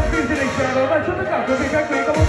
visiting channel. That's what the